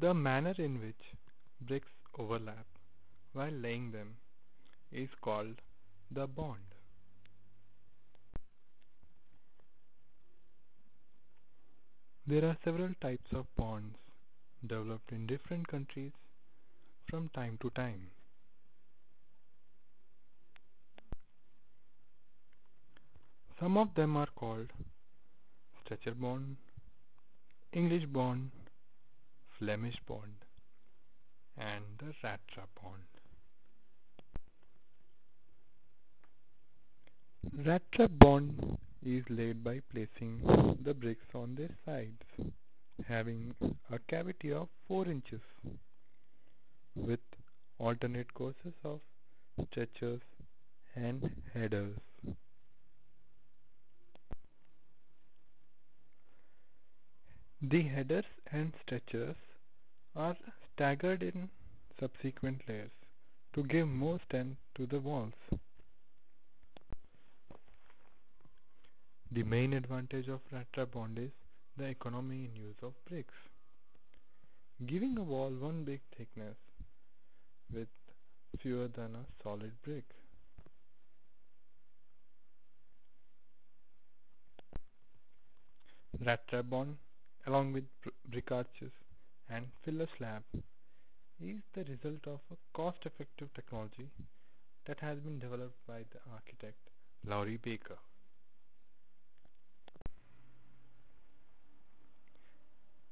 The manner in which bricks overlap while laying them is called the bond. There are several types of bonds developed in different countries from time to time. Some of them are called stretcher bond, English bond, Flemish bond and the rat trap bond. Rat bond is laid by placing the bricks on their sides having a cavity of 4 inches with alternate courses of stretchers and headers. The headers and stretchers are staggered in subsequent layers to give more strength to the walls. The main advantage of rat trap bond is the economy in use of bricks. Giving a wall one big thickness with fewer than a solid brick. Rat trap bond along with brick arches and filler slab is the result of a cost-effective technology that has been developed by the architect Laurie Baker.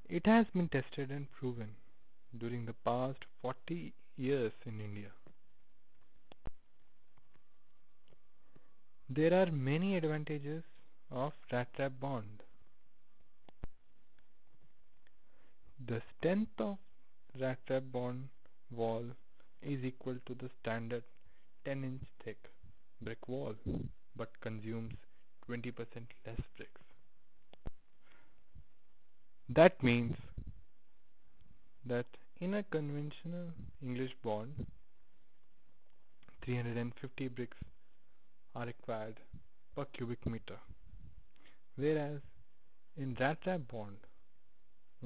It has been tested and proven during the past 40 years in India. There are many advantages of rat trap bond. The strength of rat bond wall is equal to the standard 10 inch thick brick wall but consumes 20% less bricks. That means that in a conventional English bond 350 bricks are required per cubic meter whereas in rat trap bond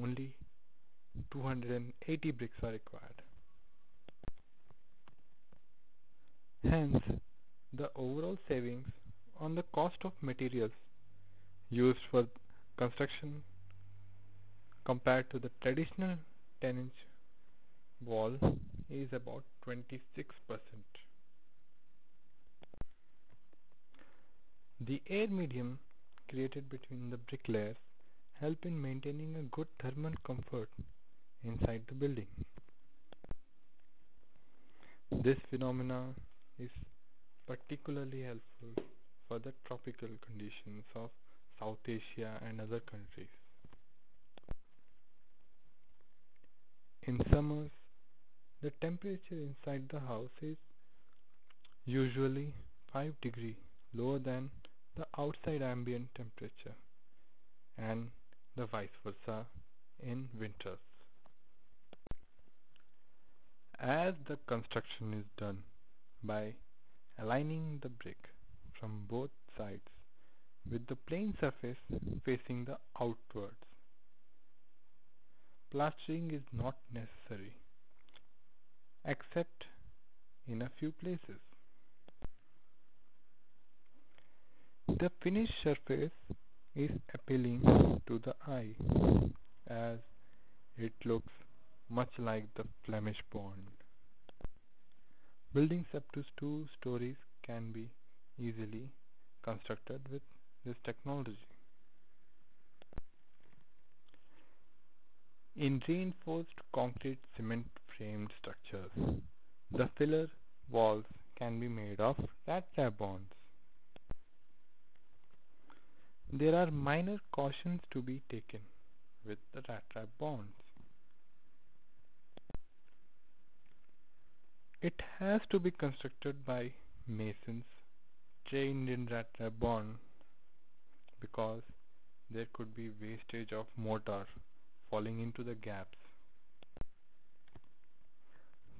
only 280 bricks are required. Hence, the overall savings on the cost of materials used for construction compared to the traditional 10 inch wall is about 26%. The air medium created between the brick layers help in maintaining a good thermal comfort inside the building. This phenomena is particularly helpful for the tropical conditions of South Asia and other countries. In summers, the temperature inside the house is usually 5 degree lower than the outside ambient temperature and the vice versa in winters. As the construction is done by aligning the brick from both sides with the plane surface facing the outwards. Plastering is not necessary except in a few places. The finished surface is appealing to the eye as it looks much like the Flemish bond. Buildings up to two stories can be easily constructed with this technology. In reinforced concrete cement framed structures, the filler walls can be made of rat trap bonds. There are minor cautions to be taken with the rat trap bonds. It has to be constructed by masons trained in trap bond because there could be wastage of mortar falling into the gaps.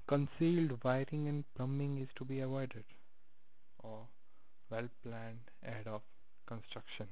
Concealed wiring and plumbing is to be avoided or well planned ahead of construction.